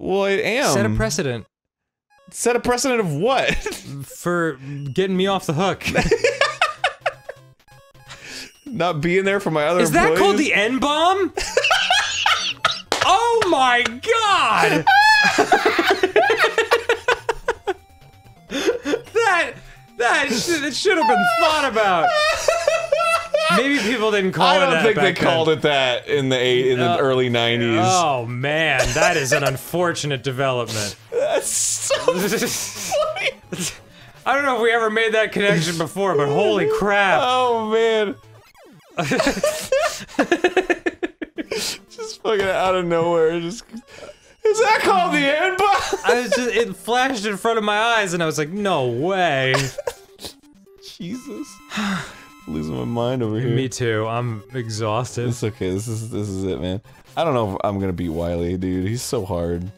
Well, I am. Set a precedent Set a precedent of what? for getting me off the hook. Not being there for my other Is that called the N bomb? oh my god! that that should, it should have been thought about. Maybe people didn't call it. I don't that think they then. called it that in the eight, in the Uh, early '90s. Oh man, that is an unfortunate development. That's so funny. I don't know if we ever made that connection before, but holy crap. Oh man. just fucking out of nowhere. Just is that called the N bomb? I was just, it flashed in front of my eyes and I was like, no way. Jesus. Losing my mind over here. Me too, I'm exhausted. It's okay. This is this is it, man. I don't know if I'm gonna beat Wily, dude. He's so hard.